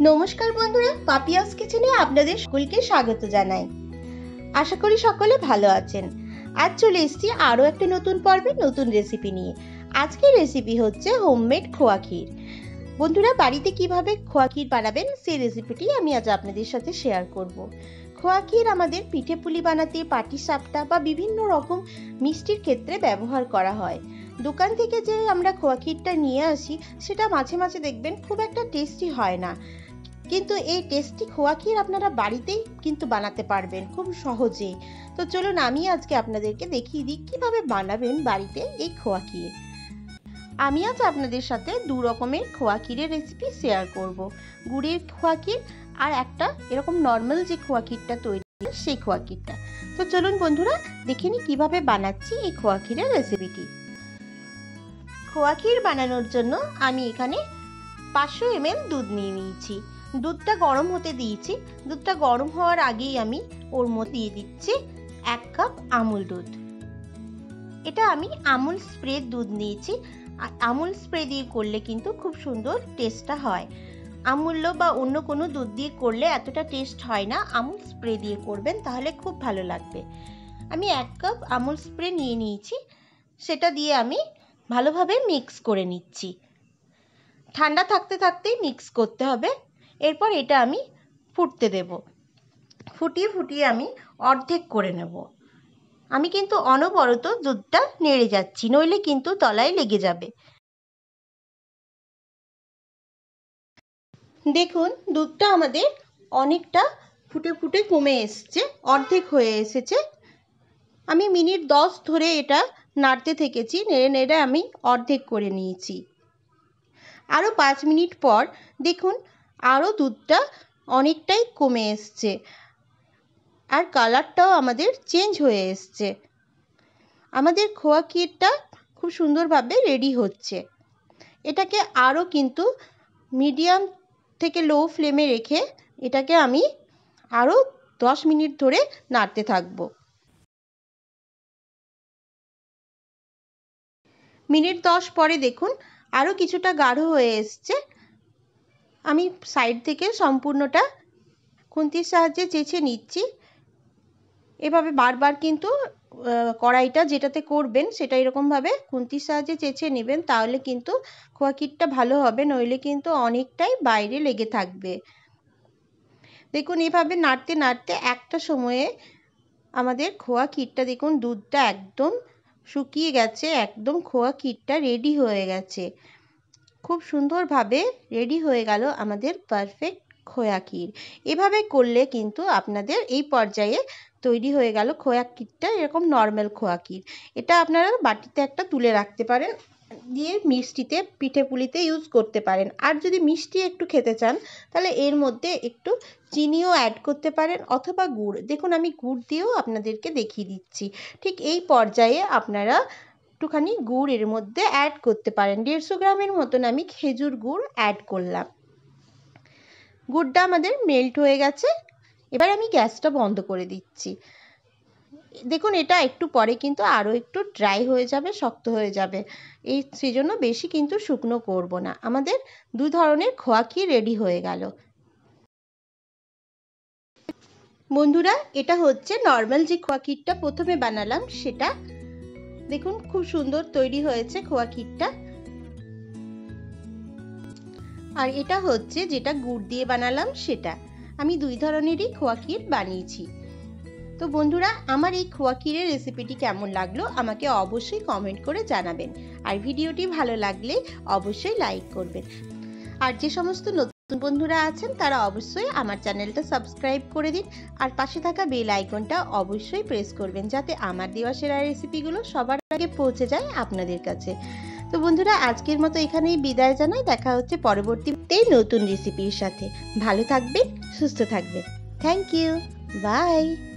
নমস্কার বন্ধুরা, পাপিয়াস কিচেনে আপনাদের সকলকে স্বাগত জানাই। আশা করি সকলে ভালো আছেন। আজ চলে এসেছি আরও একটা নতুন পর্বে নতুন রেসিপি নিয়ে। আজকের রেসিপি হচ্ছে হোমমেড খোয়া ক্ষীর। বন্ধুরা, বাড়িতে কীভাবে খোয়া ক্ষীর বানাবেন সেই রেসিপিটি আমি আজ আপনাদের সাথে শেয়ার করব। খোয়া ক্ষীর আমাদের পিঠে পুলি বানাতে, পাটি সাপটা বা বিভিন্ন রকম মিষ্টির ক্ষেত্রে ব্যবহার করা হয়। দোকান থেকে যে আমরা খোয়া ক্ষীরটা নিয়ে আসি, সেটা মাঝে মাঝে দেখবেন খুব একটা টেস্টি হয় না। কিন্তু এই টেস্টি খোয়া ক্ষীর আপনারা বাড়িতেই কিন্তু বানাতে পারবেন খুব সহজেই। তো চলুন আমি আজকে আপনাদেরকে দেখিয়ে দিই কীভাবে বানাবেন বাড়িতে এই খোয়া ক্ষীর। আমি আজ আপনাদের সাথে দু রকমের খোয়া ক্ষীরের রেসিপি শেয়ার করব। গুড়ের খোয়া ক্ষীর আর একটা এরকম নর্মাল যে খোয়া ক্ষীরটা তৈরি সেই খোয়া ক্ষীরটা। তো চলুন বন্ধুরা, দেখে নিই কীভাবে বানাচ্ছি এই খোয়া ক্ষীরের রেসিপিটি খোয়া ক্ষীর বানানোর জন্য আমি এখানে পাঁচশো এমএল দুধ নিয়ে নিয়েছি। দুধটা গরম হতে দিয়েছি। দুধটা গরম হওয়ার আগেই আমি ওর মধ্যে দিয়ে দিচ্ছি এক কাপ আমুল দুধ। এটা আমি আমুল স্প্রে দুধ নিয়েছি। আমুল স্প্রে দিয়ে করলে কিন্তু খুব সুন্দর টেস্টটা হয়। আমূল্য বা অন্য কোনো দুধ দিয়ে করলে এতটা টেস্ট হয় না। আমুল স্প্রে দিয়ে করবেন তাহলে খুব ভালো লাগবে। আমি এক কাপ আমুল স্প্রে নিয়ে নিয়েছি। সেটা দিয়ে আমি ভালোভাবে মিক্স করে নিচ্ছি। ঠান্ডা থাকতে থাকতেই মিক্স করতে হবে। এরপর এটা আমি ফুটতে দেব। ফুটিয়ে ফুটিয়ে আমি অর্ধেক করে নেব। আমি কিন্তু অনবরত দুধটা নেড়ে যাচ্ছি, নইলে কিন্তু তলায় লেগে যাবে। দেখুন, দুধটা আমাদের অনেকটা ফুটে ফুটে কমে এসছে, অর্ধেক হয়ে এসেছে। আমি মিনিট দশ ধরে এটা নাড়তে থেকেছি, নেড়ে নেড়ে আমি অর্ধেক করে নিয়েছি। আরও পাঁচ মিনিট পর দেখুন আরও দুধটা অনেকটাই কমে এসছে। আর কালারটাও আমাদের চেঞ্জ হয়ে এসছে। আমাদের খোয়া ক্ষীরটা খুব সুন্দরভাবে রেডি হচ্ছে। এটাকে আরও কিন্তু মিডিয়াম থেকে লো ফ্লেমে রেখে এটাকে আমি আরও দশ মিনিট ধরে নাড়তে থাকব। মিনিট দশ পরে দেখুন আরও কিছুটা গাঢ় হয়ে এসছে। আমি সাইড থেকে সম্পূর্ণটা খুন্তির সাহায্যে চেঁচে নিচ্ছি। এভাবে বারবার কিন্তু কড়াইটা যেটাতে করবেন সেটা এরকমভাবে খুন্তির সাহায্যে চেঁচে নেবেন, তাহলে কিন্তু খোয়া ক্ষীরটা ভালো হবে, নইলে কিন্তু অনেকটাই বাইরে লেগে থাকবে। দেখুন, এভাবে নাড়তে নাড়তে একটা সময়ে আমাদের খোয়া ক্ষীরটা দেখুন, দুধটা একদম শুকিয়ে গেছে, একদম খোয়া ক্ষীরটা রেডি হয়ে গেছে। খুব সুন্দরভাবে রেডি হয়ে গেল আমাদের পারফেক্ট খোয়া ক্ষীর এভাবে করলে কিন্তু আপনাদের এই পর্যায়ে তৈরি হয়ে গেল খোয়া ক্ষীরটা এরকম নর্মাল খোয়া ক্ষীর এটা আপনারা বাটিতে একটা তুলে রাখতে পারেন। দিয়ে মিষ্টিতে পিঠে পুলিতে ইউজ করতে পারেন। আর যদি মিষ্টি একটু খেতে চান, তাহলে এর মধ্যে একটু চিনিও অ্যাড করতে পারেন অথবা গুড়। দেখুন, আমি গুড় দিয়েও আপনাদেরকে দেখিয়ে দিচ্ছি। ঠিক এই পর্যায়ে আপনারা একটুখানি গুড় এর মধ্যে অ্যাড করতে পারেন। দেড়শো গ্রামের মতন আমি খেজুর গুড় অ্যাড করলাম। গুড়টা আমাদের মেল্ট হয়ে গেছে। এবার আমি গ্যাসটা বন্ধ করে দিচ্ছি। দেখুন, এটা একটু পরে কিন্তু আরও একটু ড্রাই হয়ে যাবে, শক্ত হয়ে যাবে। এই সেই জন্য বেশি কিন্তু শুকনো করব না। আমাদের দু ধরনের খোয়া ক্ষীর রেডি হয়ে গেল। বন্ধুরা, এটা হচ্ছে নর্মাল যে খোয়া ক্ষীরটা প্রথমে বানালাম, সেটা দেখুন খুব সুন্দর তৈরি হয়েছে খোয়া ক্ষীরটা আর এটা হচ্ছে যেটা গুড় দিয়ে বানালাম, সেটা। আমি দুই ধরনেরই খোয়া ক্ষীর বানিয়েছি। তো বন্ধুরা, আমার এই খোয়া রেসিপিটি কেমন লাগল আমাকে অবশ্যই কমেন্ট করে জানাবেন। আর ভিডিওটি ভালো লাগলে অবশ্যই লাইক করবেন। আর যে সমস্ত নতুন বন্ধুরা আছেন, তারা অবশ্যই আমার চ্যানেলটা সাবস্ক্রাইব করে দিন। আর পাশে থাকা বেল আইকনটা অবশ্যই প্রেস করবেন, যাতে আমার দেওয়া সেরা রেসিপিগুলো সবার আগে পৌঁছে যায় আপনাদের কাছে। তো বন্ধুরা, আজকের মতো এখানেই বিদায় জানাই। দেখা হচ্ছে পরবর্তীতে নতুন রেসিপির সাথে। ভালো থাকবেন, সুস্থ থাকবেন। Thank you by